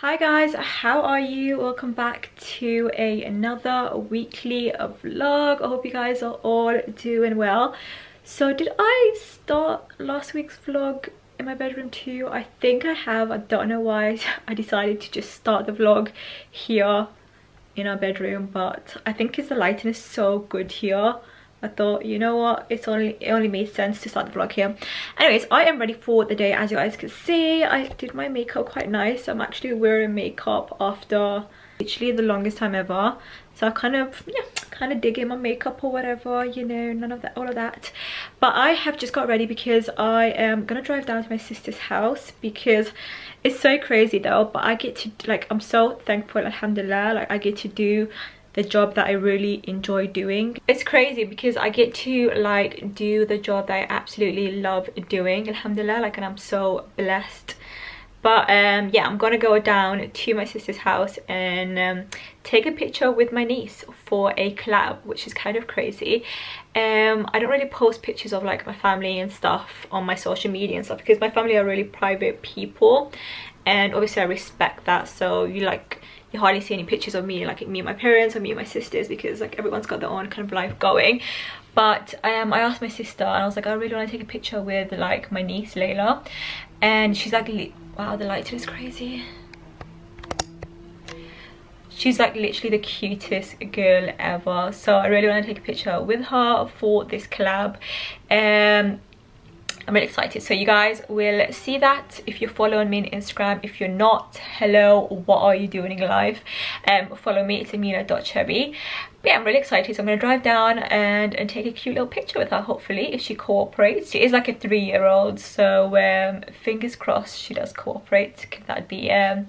hi guys how are you? Welcome back to a, another weekly vlog. I hope you guys are all doing well. So did i start last week's vlog in my bedroom too? I think i have. I don't know why i decided to just start the vlog here in our bedroom but i think because the lighting is so good here I thought, you know what, it's only it only made sense to start the vlog here. Anyways, I am ready for the day as you guys can see. I did my makeup quite nice. I'm actually wearing makeup after literally the longest time ever. So I kind of, yeah, kind of digging my makeup or whatever, you know, none of that, all of that. But I have just got ready because I am gonna drive down to my sister's house because it's so crazy though, but I get to, like, I'm so thankful, alhamdulillah, like I get to do the job that I really enjoy doing. It's crazy because I get to like do the job that I absolutely love doing, alhamdulillah, like and I'm so blessed. But um, yeah, I'm gonna go down to my sister's house and um, take a picture with my niece for a collab, which is kind of crazy. Um, I don't really post pictures of like my family and stuff on my social media and stuff because my family are really private people and obviously I respect that so you like you hardly see any pictures of me like me and my parents or me and my sisters because like everyone's got their own kind of life going. But um, I asked my sister and I was like I really want to take a picture with like my niece Layla. And she's like wow the lighting is crazy. She's like literally the cutest girl ever. So I really want to take a picture with her for this collab. Um I'm really excited. So you guys will see that if you're following me on Instagram. If you're not, hello, what are you doing in life? Um, follow me, it's amina.chebbi. But yeah, I'm really excited. So I'm going to drive down and, and take a cute little picture with her, hopefully, if she cooperates. She is like a three-year-old, so um, fingers crossed she does cooperate. That'd be... Um,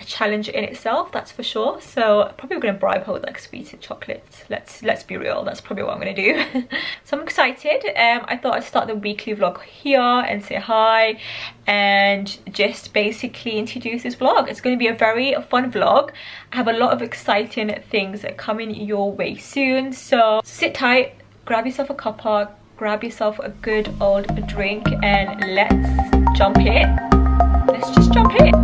a challenge in itself that's for sure. So probably gonna bribe her with like sweetened chocolate. Let's let's be real that's probably what i'm gonna do. So i'm excited. Um i thought i'd start the weekly vlog here and say hi and just basically introduce this vlog. It's going to be a very fun vlog. I have a lot of exciting things coming your way soon. So sit tight grab yourself a cuppa grab yourself a good old drink and let's jump in. Let's just jump in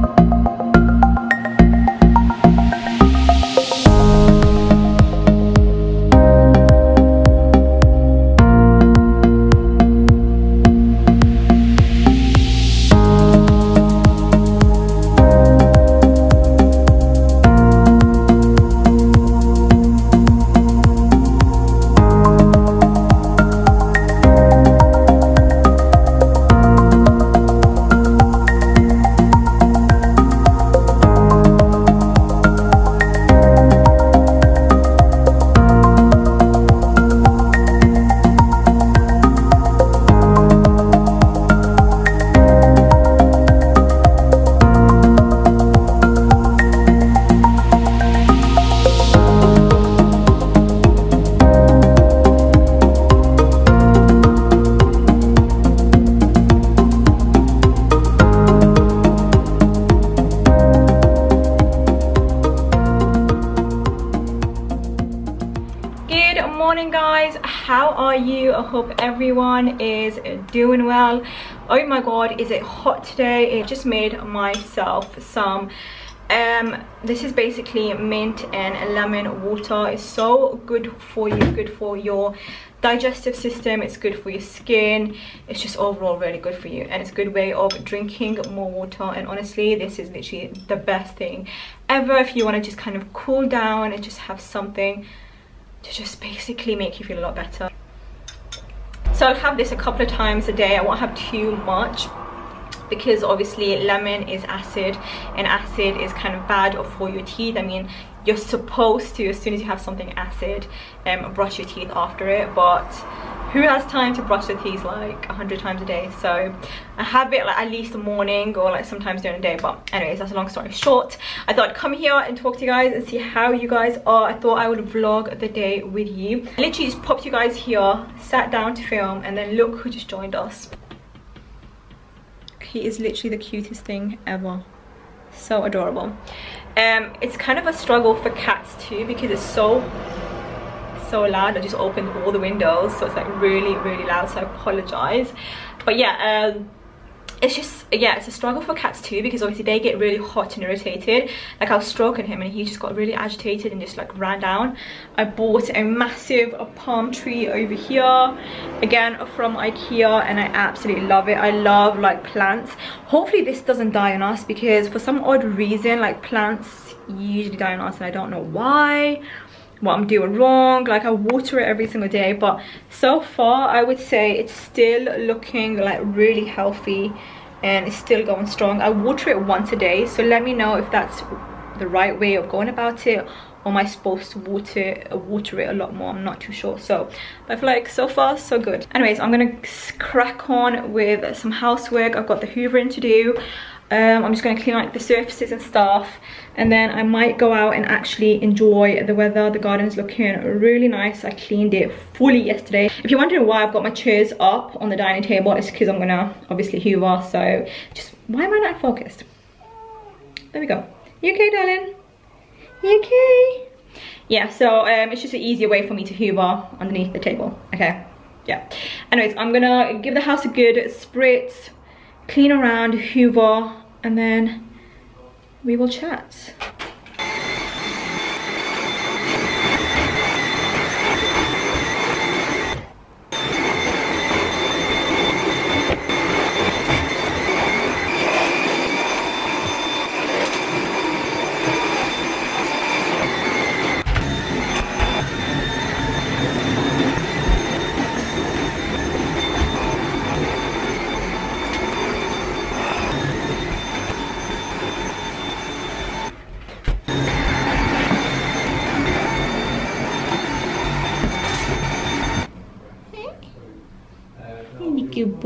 you. I hope everyone is doing well. Oh my god is it hot today? I just made myself some um this is basically mint and lemon water. It's so good for you good for your digestive system. It's good for your skin. It's just overall really good for you. And it's a good way of drinking more water. And honestly this is literally the best thing ever. If you want to just kind of cool down and just have something to just basically make you feel a lot better. So I'll have this a couple of times a day. I won't have too much because obviously lemon is acid and acid is kind of bad for your teeth. I mean, you're supposed to, as soon as you have something acid, um, brush your teeth after it, but who has time to brush their teeth like a hundred times a day? So i have it like at least the morning or like sometimes during the day. But anyways that's a long story short. I thought i'd come here and talk to you guys and see how you guys are. I thought i would vlog the day with you. I literally just popped you guys here sat down to film and then look who just joined us. He is literally the cutest thing ever. So adorable. Um it's kind of a struggle for cats too because it's so so loud i just opened all the windows so it's like really really loud so i apologize. But yeah um it's just yeah it's a struggle for cats too because obviously they get really hot and irritated. Like i was stroking him and he just got really agitated and just like ran down. I bought a massive palm tree over here again from ikea and i absolutely love it. I love like plants. Hopefully this doesn't die on us because for some odd reason like plants usually die on us and i don't know why what I'm doing wrong like I water it every single day but so far I would say it's still looking like really healthy and it's still going strong. I water it once a day so let me know if that's the right way of going about it or am I supposed to water water it a lot more? I'm not too sure. So I feel like so far so good. Anyways I'm gonna crack on with some housework. I've got the hoovering to do um, I'm just going to clean like the surfaces and stuff and then I might go out and actually enjoy the weather. The garden's looking really nice. I cleaned it fully yesterday. If you're wondering why I've got my chairs up on the dining table it's because I'm gonna obviously hoover so just why am I not focused? There we go. You okay darling. You okay yeah so um, it's just an easier way for me to hoover underneath the table. Okay yeah. Anyways I'm gonna give the house a good spritz clean around, hoover, and then we will chat.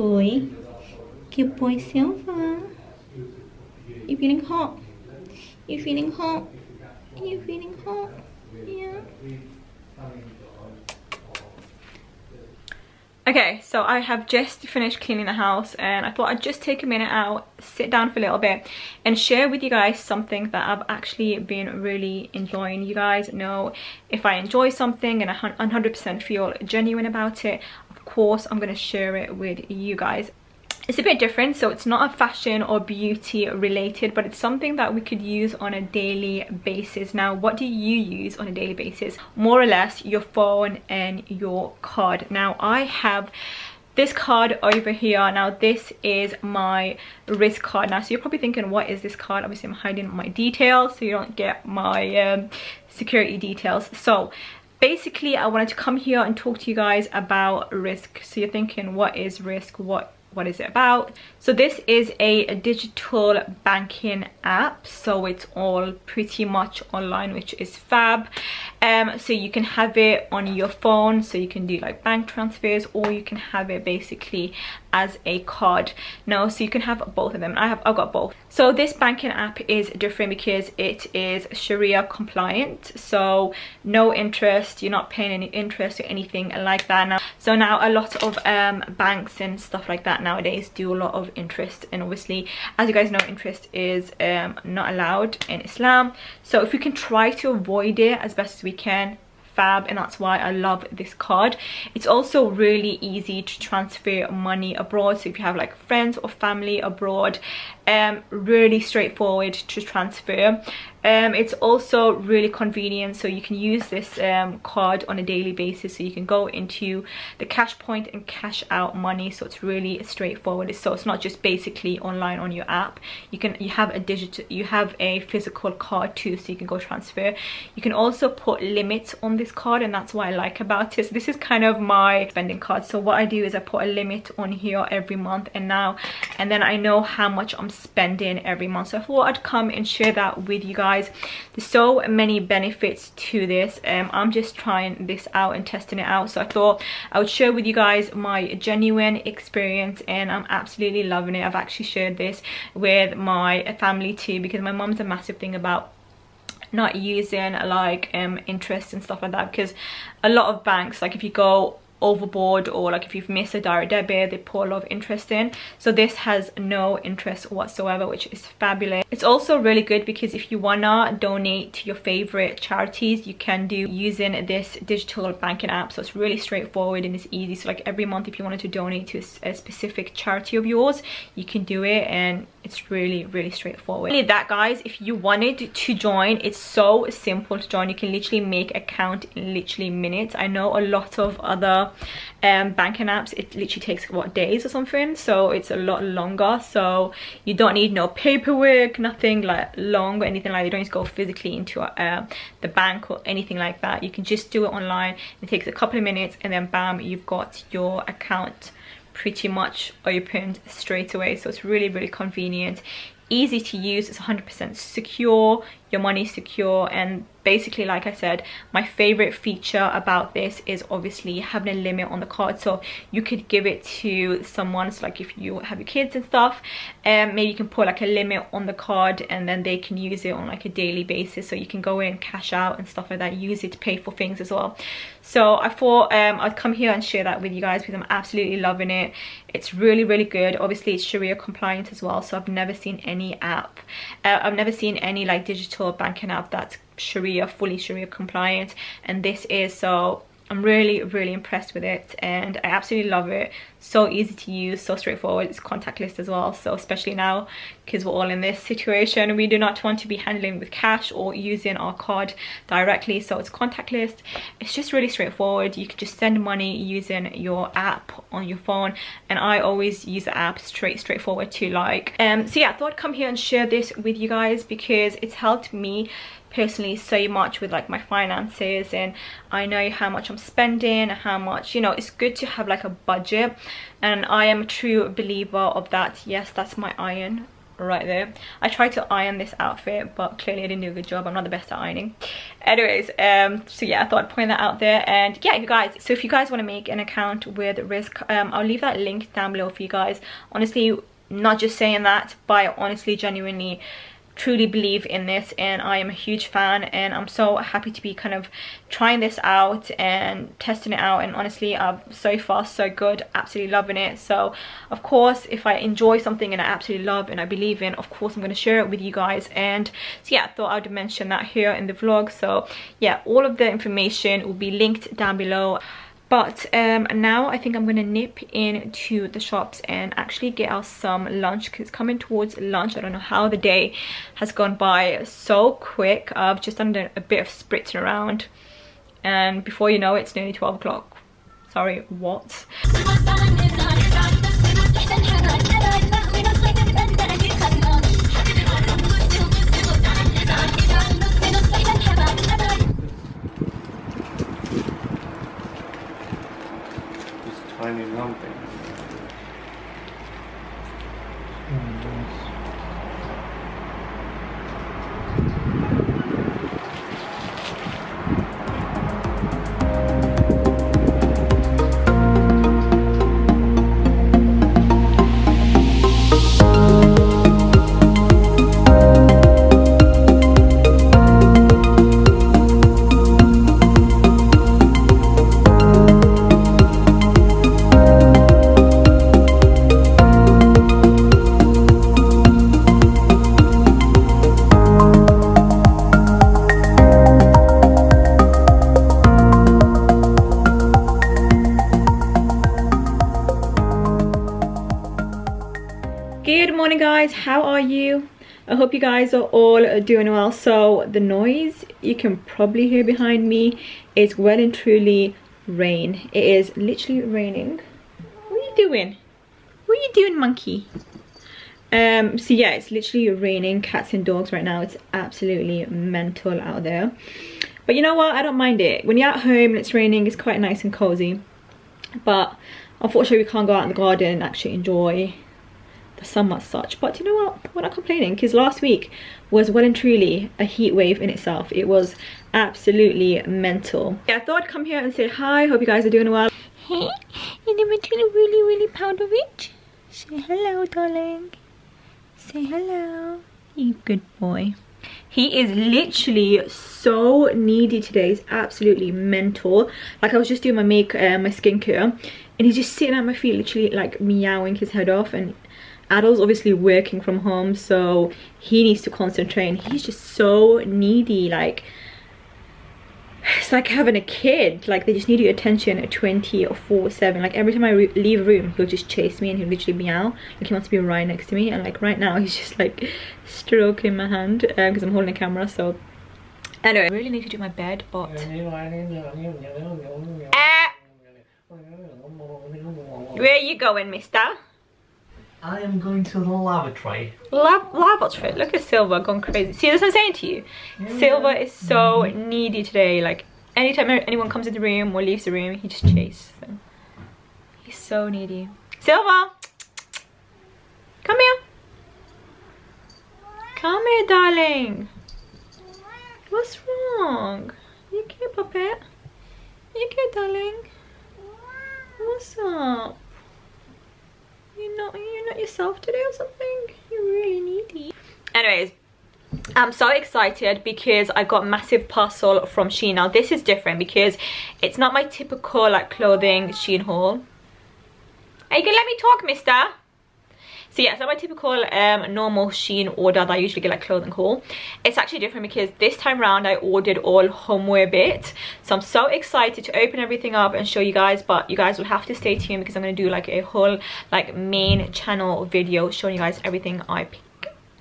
Boy. Good boy, Silver. You feeling hot? You feeling hot? You feeling hot? Yeah. Okay, so I have just finished cleaning the house and I thought I'd just take a minute out, sit down for a little bit and share with you guys something that I've actually been really enjoying. You guys know if I enjoy something and I 100% feel genuine about it, of course i'm going to share it with you guys it's a bit different so it's not a fashion or beauty related but it's something that we could use on a daily basis. Now what do you use on a daily basis? More or less your phone and your card. Now i have this card over here. Now this is my Rizq card. Now so you're probably thinking what is this card? Obviously i'm hiding my details so you don't get my um, security details. So basically i wanted to come here and talk to you guys about Rizq. So you're thinking what is Rizq? What what is it about? So this is a, digital banking app so it's all pretty much online which is fab. Um so you can have it on your phone so you can do like bank transfers or you can have it basically as a card. Now so you can have both of them. I have i've got both. So this banking app is different because it is sharia compliant. So no interest you're not paying any interest or anything like that now. So now a lot of um banks and stuff like that nowadays do a lot of interest. And obviously as you guys know interest is um not allowed in islam. So if we can try to avoid it as best as we can fab and that's why I love this card. It's also really easy to transfer money abroad so if you have like friends or family abroad um really straightforward to transfer. Um, it's also really convenient so you can use this um, card on a daily basis. So you can go into the cash point and cash out money. So it's really straightforward. So it's not just basically online on your app. You can you have a digital you have a physical card too so you can go transfer. You can also put limits on this card and that's what I like about it. So this is kind of my spending card. So what I do is I put a limit on here every month and now and then I know how much I'm spending every month. So I thought I'd come and share that with you guys. There's so many benefits to this um, I'm just trying this out and testing it out. So I thought I would share with you guys my genuine experience and I'm absolutely loving it. I've actually shared this with my family too because my mom's a massive thing about not using like um interest and stuff like that because a lot of banks like if you go overboard or like if you've missed a direct debit they put a lot of interest in. So this has no interest whatsoever which is fabulous. It's also really good because if you wanna donate to your favorite charities you can do using this digital banking app. So it's really straightforward and it's easy. So like every month if you wanted to donate to a, specific charity of yours you can do it and it's really really straightforward. Only that guys if you wanted to join it's so simple to join. You can literally make account in literally minutes. I know a lot of other um banking apps it literally takes what days or something? So it's a lot longer. So you don't need no paperwork nothing like long or anything like that. You don't need to go physically into uh, the bank or anything like that. You can just do it online. It takes a couple of minutes and then bam you've got your account pretty much opened straight away. So it's really really convenient. Easy to use. It's 100% secure your money secure. And basically like i said my favorite feature about this is obviously having a limit on the card. So you could give it to someone so like if you have your kids and stuff and um, maybe you can put like a limit on the card and then they can use it on like a daily basis. So you can go in cash out and stuff like that. Use it to pay for things as well. So i thought um, i'd come here and share that with you guys because i'm absolutely loving it. It's really really good. Obviously it's sharia compliant as well so i've never seen any app uh, i've never seen any like digital banking app that's sharia fully sharia compliant and this is so I'm really, really impressed with it and I absolutely love it. So easy to use, so straightforward. It's contactless as well. So especially now, because we're all in this situation, we do not want to be handling with cash or using our card directly. So it's contactless. It's just really straightforward. You can just send money using your app on your phone. And I always use the app straight, straightforward to like. Um, so yeah, I thought I'd come here and share this with you guys because it's helped me personally so much with like my finances and I know how much I'm spending how much you know it's good to have like a budget and I am a true believer of that. Yes that's my iron right there. I tried to iron this outfit but clearly i didn't do a good job. I'm not the best at ironing. Anyways um so yeah i thought i'd point that out there. And yeah you guys so if you guys want to make an account with Rizq um i'll leave that link down below for you guys. Honestly not just saying that but I honestly genuinely truly believe in this and I am a huge fan and I'm so happy to be kind of trying this out and testing it out and honestly I'm so far so good absolutely loving it. So of course if I enjoy something and I absolutely love and I believe in of course I'm going to share it with you guys. And so yeah I thought I would mention that here in the vlog. So yeah all of the information will be linked down below but um, now I think I'm gonna nip into the shops and actually get us some lunch because coming towards lunch. I don't know how the day has gone by so quick. I've just done a bit of spritzing around. And before you know it, it's nearly 12 o'clock. Sorry what guys how are you? I hope you guys are all doing well. So the noise you can probably hear behind me is well and truly rain. It is literally raining. What are you doing? What are you doing monkey? Um so yeah it's literally raining cats and dogs right now. It's absolutely mental out there. But you know what? I don't mind it. When you're at home and it's raining it's quite nice and cozy. But unfortunately we can't go out in the garden and actually enjoy as such. But you know what? We're not complaining because last week was well and truly a heat wave in itself. It was absolutely mental. Yeah, i thought i'd come here and say hi. Hope you guys are doing well. Hey and i'm really really really proud of it say hello darling. Say hello you good boy. He is literally so needy today. It's absolutely mental. Like i was just doing my make uh, my skincare and he's just sitting at my feet literally like meowing his head off and Adol's obviously working from home so he needs to concentrate and he's just so needy like it's like having a kid like they just need your attention at 20 or 4 7 like every time i leave a room he'll just chase me and he'll literally meow. Like he wants to be right next to me and like right now he's just like stroking my hand because um, i'm holding a camera so anyway. I really need to do my bed but ah! where are you going mister I am going to the lavatory. Lab lavatory. Look at Silver going crazy. See, that's what I'm saying to you. Yeah. Silver is so mm -hmm. needy today. Like, anytime anyone comes in the room or leaves the room, he just chases them. He's so needy. Silver! Come here. Come here, darling. What's wrong? You okay, puppet? You okay, darling? What's up? You're not, you're not yourself today or something? You're really needy. Anyways, I'm so excited because I got massive parcel from Shein. Now this is different because it's not my typical like clothing Shein haul. Are you gonna let me talk, mister? So yeah, so my typical um, normal Shein order that I usually get like clothing haul. It's actually different because this time around I ordered all homeware bit. So I'm so excited to open everything up and show you guys. But you guys will have to stay tuned because I'm going to do like a whole like main channel video showing you guys everything I pick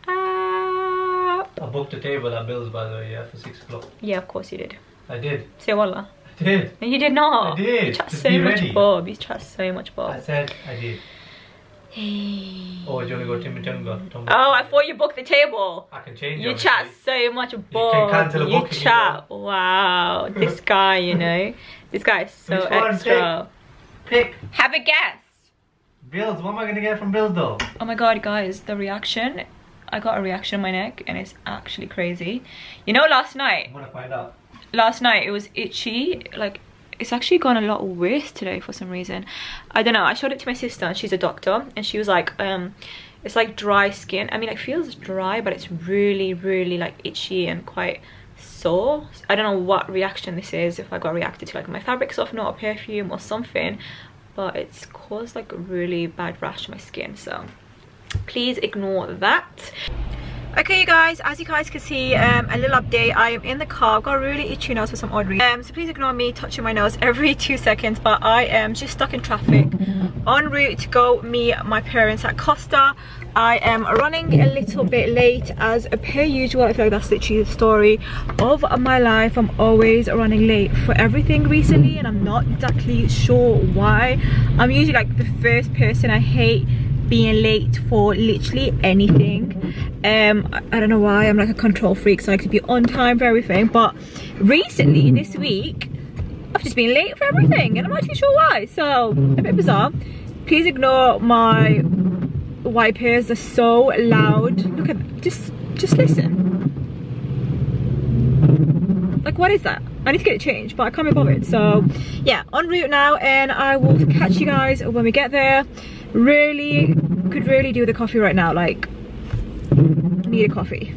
up. I booked a table at Bill's by the way, yeah, for 6 o'clock. Yeah, of course you did. I did. Say wallah. I did. No, you did not. I did. You chat so much ready. Bob. You chat so much Bob. I said I did. Oh, you to go to Oh, I thought you booked the table. I can change You chat so much Bob. You, you chat. You wow, this guy, you know. This guy is so extra. Pick. Pick. Have a guess. Bills, what am I going to get from Bills though? Oh my god, guys, the reaction. I got a reaction on my neck and it's actually crazy. You know, last night. I'm going to find out. Last night it was itchy, like it's actually gone a lot worse today for some reason. I don't know i showed it to my sister and she's a doctor and she was like um it's like dry skin. I mean it feels dry but it's really really like itchy and quite sore. I don't know what reaction this is if i got reacted to like my fabric softener or perfume or something but it's caused like a really bad rash on my skin so please ignore that okay you guys as you guys can see um, a little update. I am in the car. I've got a really itchy nose for some odd reason. Um, so please ignore me touching my nose every two seconds but i am just stuck in traffic. En route to go meet my parents at costa. I am running a little bit late as per usual. I feel like that's literally the story of my life. I'm always running late for everything recently and i'm not exactly sure why. I'm usually like the first person i hate being late for literally anything um I, don't know why i'm like a control freak so i could be on time for everything but recently this week i've just been late for everything and i'm not too sure why so a bit bizarre. Please ignore my wipers they're so loud. Look at just just listen. Like what is that? I need to get it changed but i can't be bothered so yeah en route now and i will catch you guys when we get there. Really could really do the coffee right now like need a coffee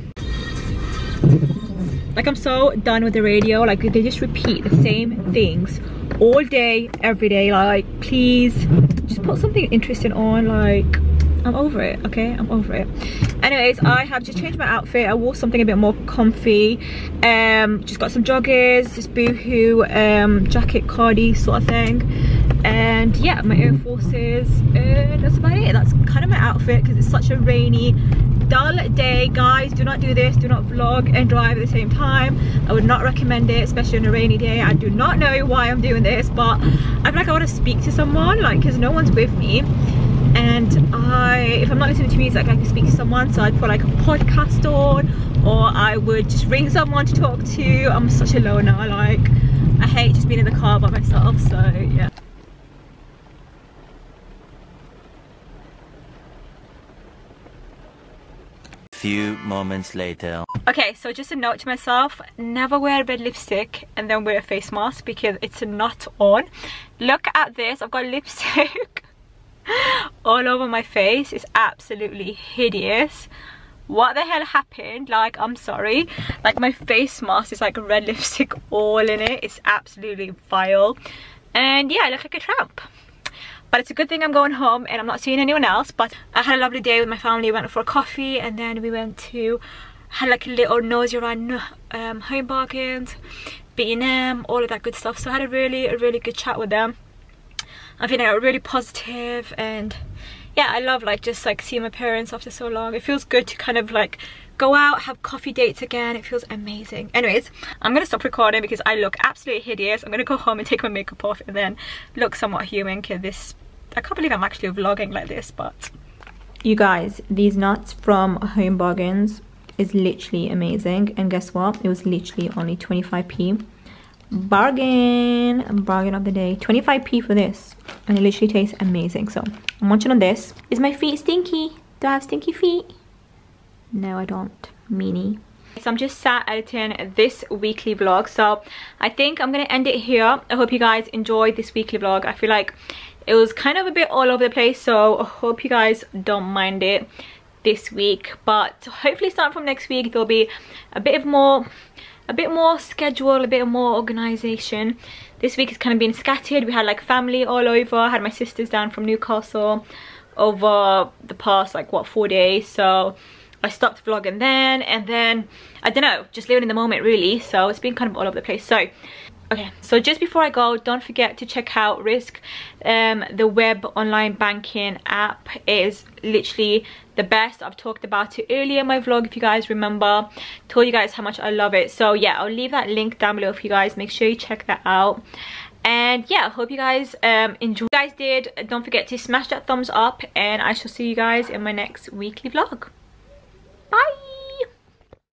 like i'm so done with the radio like they just repeat the same things all day every day like please just put something interesting on like I'm over it, okay? I'm over it. Anyways, I have just changed my outfit. I wore something a bit more comfy. Um, just got some joggers, this boohoo um, jacket cardi sort of thing. And yeah, my Air Forces. And that's about it. That's kind of my outfit because it's such a rainy, dull day. Guys, do not do this. Do not vlog and drive at the same time. I would not recommend it, especially on a rainy day. I do not know why I'm doing this, but I feel like I want to speak to someone, like, because no one's with me and I if I'm not listening to music I can speak to someone so I'd put like a podcast on or I would just ring someone to talk to I'm such a loner like I hate just being in the car by myself so yeah few moments later. Okay so just a note to myself never wear red lipstick and then wear a face mask because it's not on. Look at this i've got lipstick all over my face. It's absolutely hideous. What the hell happened? Like i'm sorry. Like my face mask is like red lipstick all in it. It's absolutely vile. And yeah i look like a tramp but it's a good thing I'm going home and I'm not seeing anyone else but I had a lovely day with my family we went for coffee and then we went to had like a little nosy around um, Home Bargains B&M all of that good stuff. So I had a really a really good chat with them. I'm feeling like, really positive and yeah I love like just like seeing my parents after so long. It feels good to kind of like go out have coffee dates again. It feels amazing. Anyways i'm gonna stop recording because i look absolutely hideous. I'm gonna go home and take my makeup off and then look somewhat human because this I can't believe I'm actually vlogging like this, but... You guys, these nuts from Home Bargains is literally amazing. And guess what? It was literally only 25p. Bargain! Bargain of the day. 25p for this. And it literally tastes amazing. So, I'm munching on this. Is my feet stinky? Do I have stinky feet? No, I don't. Meanie. So I'm just sat editing this weekly vlog. So I think I'm going to end it here. I hope you guys enjoyed this weekly vlog. I feel like it was kind of a bit all over the place so I hope you guys don't mind it this week. But hopefully starting from next week there'll be a bit of more a bit more schedule a bit more organization. This week has kind of been scattered. We had like family all over. I had my sisters down from Newcastle over the past like what four days. So I stopped vlogging then and then I don't know just living in the moment really. So it's been kind of all over the place. So okay so just before i go don't forget to check out Rizq. Um, the web online banking app is literally the best. I've talked about it earlier in my vlog if you guys remember. Told you guys how much i love it. So yeah i'll leave that link down below for you guys. Make sure you check that out. And yeah hope you guys um enjoy. You guys did. Don't forget to smash that thumbs up and i shall see you guys in my next weekly vlog. Bye